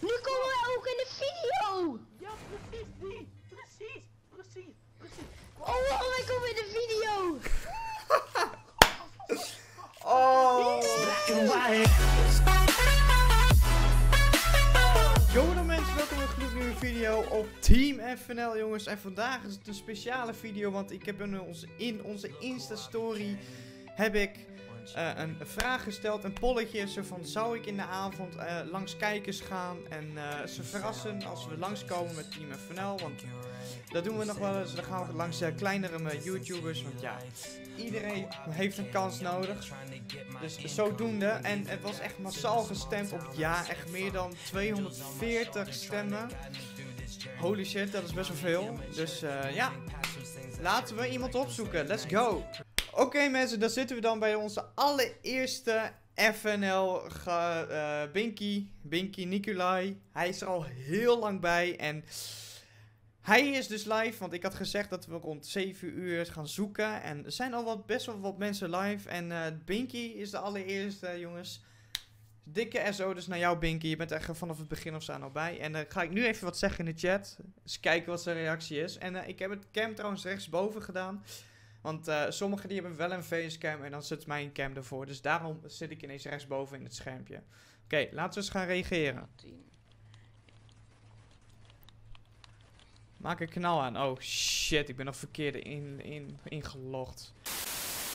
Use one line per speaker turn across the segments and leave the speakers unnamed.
Nu komen we ook in de video!
Ja, precies die. Precies, precies, precies.
Oh, wow, wij komen in de video!
Oh! Yo mensen, welkom bij een gloednieuwe video op Team FNL jongens. En vandaag is het een speciale video, want ik heb in onze, in onze Insta-story heb ik eh, een vraag gesteld, een polletje. Zo van, zou ik in de avond eh, langs kijkers gaan en eh, ze verrassen als we langskomen met Team FNL. Want dat doen we nog wel eens. Dan gaan we langs kleinere YouTubers, want ja, iedereen heeft een kans nodig. Dus zodoende. En het was echt massaal gestemd op ja. Echt meer dan 240 stemmen. Holy shit, dat is best wel veel. Dus ja, laten we iemand opzoeken. Let's go. Oké mensen, dan zitten we dan bij onze allereerste FNL eh, Binky. Binky Nikolai. Hij is er al heel lang bij en... Hij is dus live, want ik had gezegd dat we rond 7 uur gaan zoeken. En er zijn al wat, best wel wat mensen live. En eh Binky is de allereerste, jongens. Dikke SO dus naar jou, Binky. Je bent echt vanaf het begin of zo al bij. En dan ga ik nu even wat zeggen in de chat. Dus kijken wat zijn reactie is. En eh, ik heb het cam trouwens rechtsboven gedaan. Want eh, sommigen die hebben wel een facecam en dan zit mijn cam ervoor. Dus daarom zit ik ineens rechtsboven in het schermpje. Oké, laten we eens gaan reageren. Maak een knal aan. Oh shit, ik ben nog verkeerd in, in, ingelogd.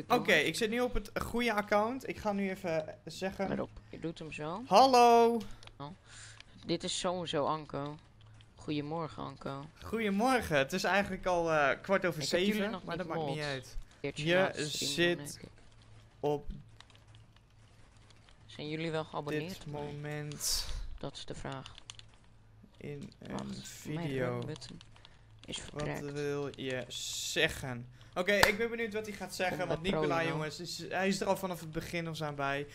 Oké, ik zit nu op het goede account. Ik ga nu even zeggen.
Let op, je doet hem zo.
Hallo.
Dit is sowieso Anko. Goedemorgen Anko.
Goedemorgen. Het is eigenlijk al eh, kwart over
Ik
zeven,
nog
maar
niet
dat maakt niet uit. Je zit. Op
Zijn jullie wel geabonneerd?
dit moment
Dat is de vraag.
in een
Wacht,
video.
is
Wat wil je zeggen? Oké, ik ben benieuwd wat hij gaat zeggen. Want
promo.
jongens, is, hij is er al vanaf het begin of aan bij.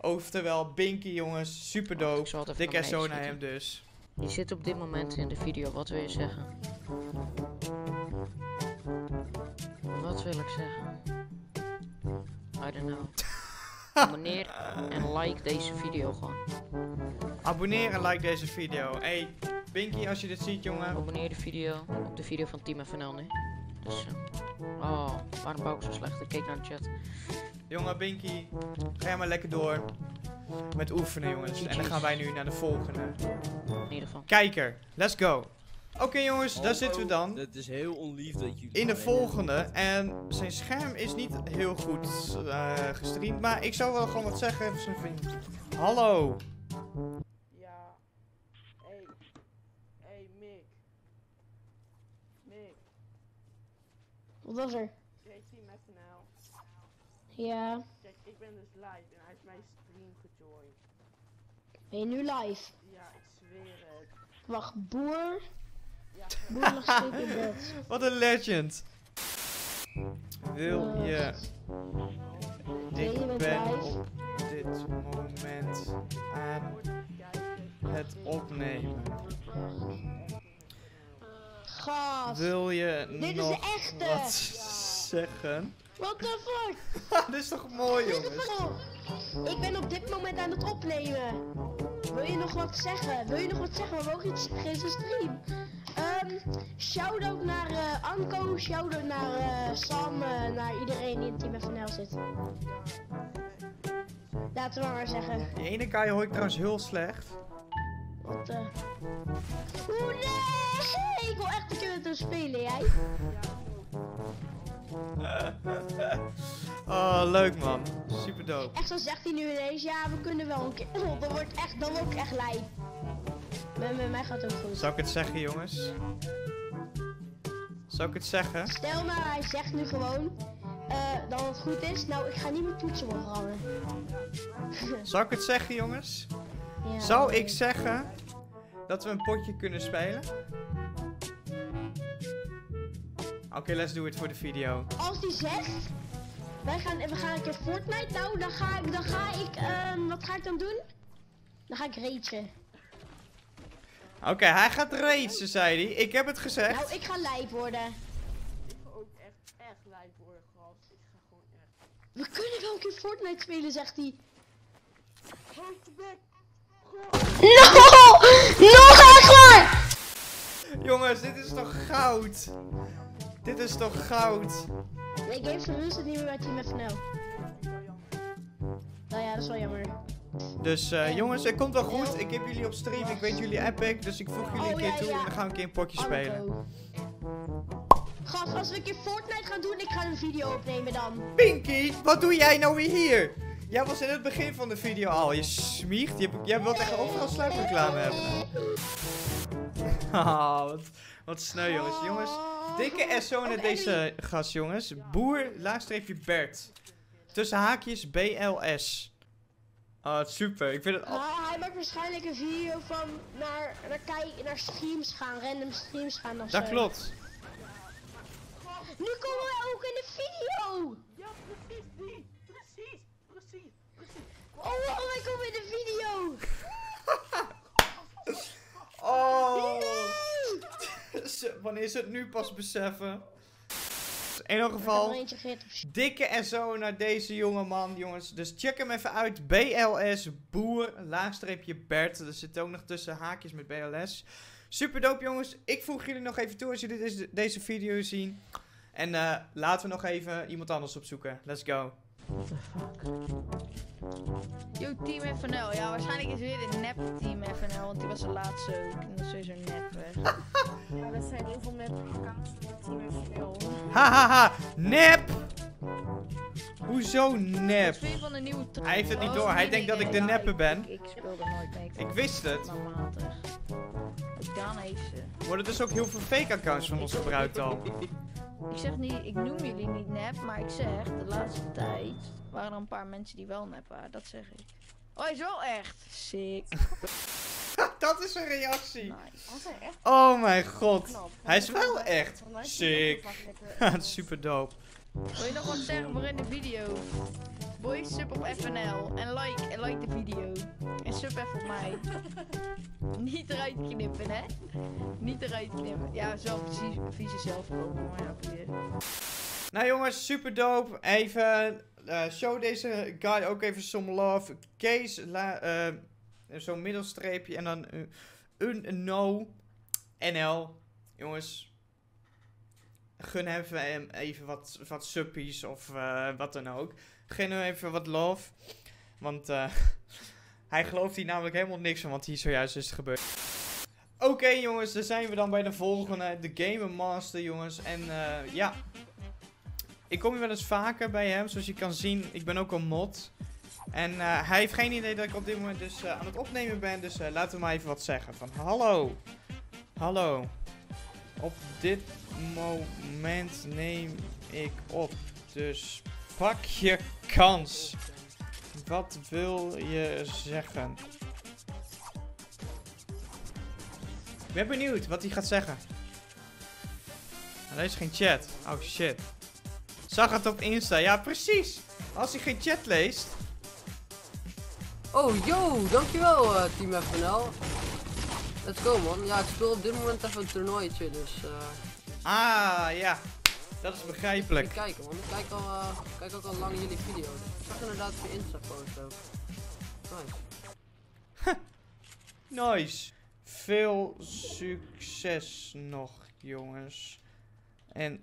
Oftewel, Binky, jongens, super
ik
dope.
naar
zo naar hem dus.
Je zit op dit moment in de video, wat wil je zeggen? Wat wil ik zeggen? I don't know. Abonneer en like deze video gewoon.
Abonneer en like deze video. Hey, Binky, als je dit ziet, jongen.
Abonneer de video op de video van Team FNL nu. Dus, eh, oh, waarom bouw ik zo slecht? Ik keek naar de chat.
Jongen, Binky, ga jij maar lekker door. Met oefenen, jongens. En dan gaan wij nu naar de volgende.
In ieder geval.
Kijker, let's go. Oké, jongens, daar zitten we dan.
Het is heel onlief dat jullie.
in de volgende. En zijn scherm is niet heel goed eh, gestreamd. Maar ik zou wel gewoon wat zeggen. Even zijn vriend. Hallo.
Ja. Hey. Hey, Mick. Mick.
Wat was er?
Jij Team FNL.
Ja.
Ik ben dus live en hij heeft mijn stream gejoined.
Ben je nu live?
Ja, ik zweer het.
Wacht, boer.
Ja,
Boer lag steeds in bed.
Wat een legend. Wil je...
Nee, je
Ik ben
live.
op dit moment aan het opnemen.
Gast.
Wil je
Dit is de echte.
wat zeggen?
What the fuck?
Dit is toch mooi, jongens?
Ik ben op dit moment aan het opnemen. Wil je nog wat zeggen? Wil je nog wat zeggen? We mogen iets zeggen in zijn stream. Ehm shout-out naar eh, Anko, shout-out naar eh, Sam, eh, naar iedereen die in Team FNL zit. Laten we maar zeggen.
Die ene guy hoor ik trouwens heel slecht.
Wat, eh... Oeh, nee! Ik wil echt een keer met hem spelen, jij?
Oh, leuk man. Super dope.
Echt zo zegt hij nu ineens, ja, we kunnen wel een keer. Oh, dan word ik echt, dan word ik echt lijp. Met, met mij gaat het ook goed.
Zou ik het zeggen, jongens? Zou ik het zeggen?
Stel nou, hij zegt nu gewoon eh, dat het goed is. Nou, ik ga niet mijn toetsen veranderen.
Zou ik het zeggen, jongens?
Ja.
Zou ik zeggen dat we een potje kunnen spelen? Oké, let's do it voor de video.
Als die zegt, wij gaan, we gaan een keer Fortnite, nou, dan ga ik, dan ga ik, ehm, wat ga ik dan doen? Dan ga ik ragen.
Oké, hij gaat racen, zei hij. Ik heb het gezegd.
Nou, ik ga lijp worden.
ik ga ook echt, echt live worden, gast. Ik ga gewoon echt.
We kunnen wel een keer Fortnite spelen, zegt hij.
Houd je bek!
No!
Jongens, dit is toch goud? Dit is toch goud?
Nee, Games Rust is niet meer bij Team FNL. Nou ja, dat is wel jammer.
Dus eh, jongens, het komt wel goed. Ik heb jullie op stream. Ik weet jullie epic. Dus ik voeg jullie een
Oh,
keer toe en dan gaan we een keer een potje spelen.
Gast, als we een keer Fortnite gaan doen, ik ga een video opnemen dan.
Pinky, wat doe jij nou weer hier? Jij was in het begin van de video al. Je smiegt. Je, jij wilt echt overal sluipreclame hebben. Ah, wat, wat sneu jongens. Jongens, dikke SO naar deze gast jongens. Boer, laagstreepje Bert. Tussen haakjes BLS. Ah, super. Ik vind het al...
Ah, hij maakt waarschijnlijk een video van naar, naar, kijk, naar streams gaan, random streams gaan of
Dat
zo.
klopt.
Nu komen we ook in de video!
Ja, precies die. Precies, precies, precies.
Oh, wow, wij komen in de video!
Oh. Zo, Wanneer is het nu pas beseffen? In ieder geval, dikke SO naar deze jonge man, jongens. Dus check hem even uit. BLS Boer, laagstreepje Bert. Er zit ook nog tussen haakjes met BLS. Super dope, jongens. Ik voeg jullie nog even toe als jullie deze, deze video zien. En eh, laten we nog even iemand anders opzoeken. Let's go.
What the fuck?
Yo, Team FNL. Ja, waarschijnlijk is weer een nep Team FNL, want die was de laatste ook. En dat is sowieso nep weg.
Maar er zijn heel veel mensen accounts van Team FNL.
Hahaha, nep! Hoezo nep? Hij heeft het niet
Oh,
door. Hij denkt dat ik de neppe
Ja,
ben.
Ik, ik speel er nooit mee.
Ik wist het.
Daan heeft ze.
Worden dus ook heel veel fake accounts van ons gebruikt al.
Ik zeg niet, ik noem jullie niet nep, maar ik zeg, de laatste tijd waren er een paar mensen die wel nep waren. Dat zeg ik. Oh, hij is wel echt. Sick.
Dat is een reactie.
Nice.
Oh mijn god. Hij is wel echt
is
sick.
de-
Super dope.
Wil je nog wat zeggen voor in de video? Boys, sub op FNL. En like, en like de video. Sub even op mij. Niet eruit knippen, hè? Niet eruit knippen. Ja, zelf precies zelf komen, maar ja.
Nou jongens, super dope. Even eh, show deze guy ook even some love. Kees, eh, zo'n middelstreepje en dan eh, een no NL. Jongens, gun hem even, wat, wat suppies of eh, wat dan ook. Gun hem even wat love. Want hij gelooft hier namelijk helemaal niks van wat hier zojuist is gebeurd. Oké jongens, daar zijn we dan bij de volgende. De Gamer Master jongens. En eh, ja, ik kom hier wel eens vaker bij hem. Zoals je kan zien, ik ben ook een mod. En eh, hij heeft geen idee dat ik op dit moment dus eh, aan het opnemen ben. Dus laten we maar even wat zeggen. Van hallo. Hallo. Op dit moment neem ik op. Dus pak je kans. Wat wil je zeggen? Ik ben benieuwd wat hij gaat zeggen. Nou, deze is geen chat. Oh shit. Zag het op Insta. Ja, precies. Als hij geen chat leest.
Oh, yo, dankjewel eh, Team FNL. Let's go man. Ja, ik speel op dit moment even een toernooitje, dus eh
Ah, ja. Dat is begrijpelijk.
kijken man. Ik kijk, al, eh, kijk ook al lang jullie video's. Ik zag inderdaad je Insta post ook. Nice.
Nice. Veel succes nog, jongens. En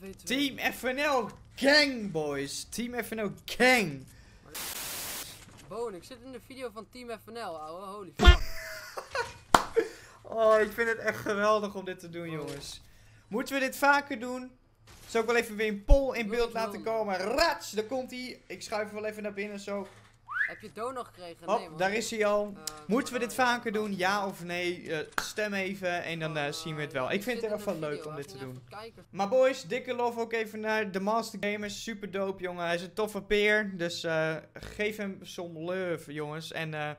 we-
Team FNL Gang, boys. Team FNL Gang.
Boon, ik zit in de video van Team FNL, ouwe. Holy fuck.
Oh, ik vind het echt geweldig om dit te doen, jongens. Moeten we dit vaker doen? Zal ik wel even weer een poll in beeld laten komen? Rats, daar komt hij. Ik schuif hem wel even naar binnen, zo.
Heb je Doon nog gekregen?
Hop,
nee man.
daar is hij al.
Eh,
Moeten we dit
maar,
vaker doen? Ja of nee? Eh, stem even en dan eh, zien we het wel. Ik vind het
in
wel leuk om dit te doen. Maar boys, dikke love ook even naar de Master Gamers. Super dope, jongen. Hij is een toffe peer. Dus eh, geef hem some love, jongens. En eh,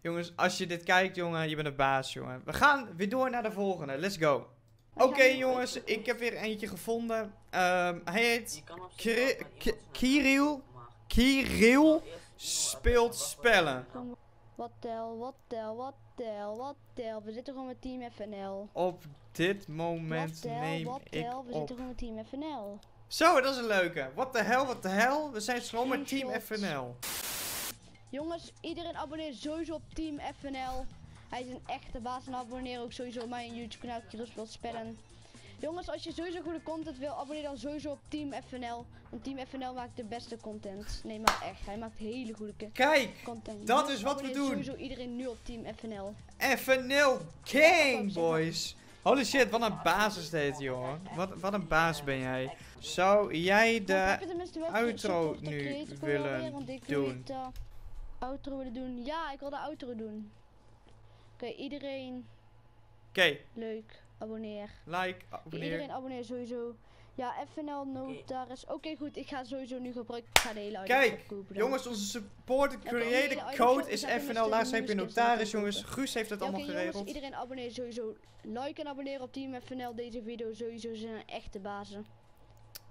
jongens, als je dit kijkt, jongen, je bent een baas, jongen. We gaan weer door naar de volgende. Let's go. Oké, jongens, ik heb weer eentje gevonden. Ehm, hij heet Kri- Ki- Kirill. Kirill speelt spellen.
Wat tel, wat tel, wat tel, wat tel. We zitten gewoon met Team FNL.
Op dit moment
Wat tel,
neem
wat
ik
tel. We
op.
zitten gewoon met Team FNL.
Zo, dat is een leuke. What the hell, what the hell? We zijn gewoon met Team. FNL.
Jongens, iedereen abonneert sowieso op Team FNL. Hij is een echte baas en abonneer ook sowieso op mijn YouTube kanaal Kirusbelt Spellen. Jongens, als je sowieso goede content wil, abonneer dan sowieso op Team FNL. Want Team FNL maakt de beste content. Nee, maar echt. Hij maakt hele goede
Kijk,
content.
Dat is wat we doen.
sowieso iedereen nu op Team FNL.
FNL King, boys. Holy shit, wat een basis deed, jongen. Wat, wat een baas ben jij. Zou jij de... outro nu willen doen?
eh, outro willen doen. Ja, ik wil de outro doen. Oké, iedereen
Oké,
leuk. Abonneer.
like, abonneer.
iedereen abonneer sowieso. Ja, FNL notaris. Oké, goed. Ik ga sowieso nu gebruiken. Ik ga de hele
Kijk,
kopen.
Jongens, onze
die
creator code is FNL
nieuwe skins
notaris, jongens. Guus heeft het
Ja,
allemaal
oké, jongens,
geregeld.
iedereen abonneer sowieso. Like en abonneer op Team FNL. Deze video sowieso zijn een echte bazen.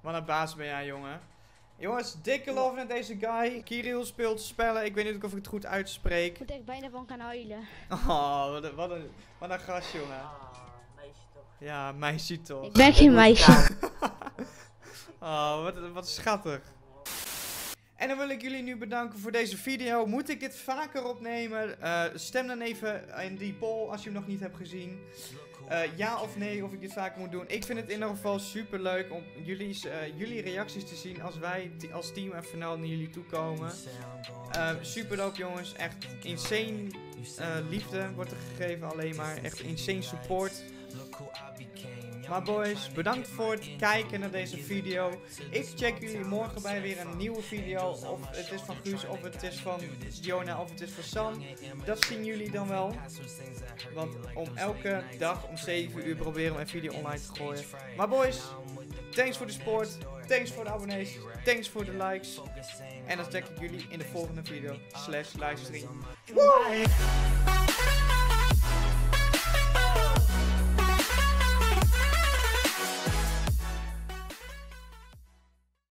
Wat een baas ben jij, jongen. Jongens, dikke love naar deze guy. Kirill speelt spellen. Ik weet niet of ik het goed uitspreek.
Ik moet echt bijna van gaan huilen.
Oh, wat een, wat een, wat een gast, jongen. Ja, meisje toch.
Ik ben geen meisje.
Oh, wat, wat schattig. En dan wil ik jullie nu bedanken voor deze video. Moet ik dit vaker opnemen? Eh, stem dan even in die poll als je hem nog niet hebt gezien. Eh, ja of nee, of ik dit vaker moet doen. Ik vind het in ieder geval super leuk om jullie, eh, jullie reacties te zien als wij als team FNL naar jullie toe komen. Super jongens, echt insane liefde wordt er gegeven alleen maar. Echt insane support. Maar boys, bedankt voor het kijken naar deze video. Ik check jullie morgen bij weer een nieuwe video. Of het is van Guus, of het is van Jona, of het is van Sam. Dat zien jullie dan wel. Want om elke dag om 7 uur proberen we een video online te gooien. Maar boys, thanks voor de support. Thanks voor de abonnees. Thanks voor de likes. En dan check ik jullie in de volgende video. Slash livestream.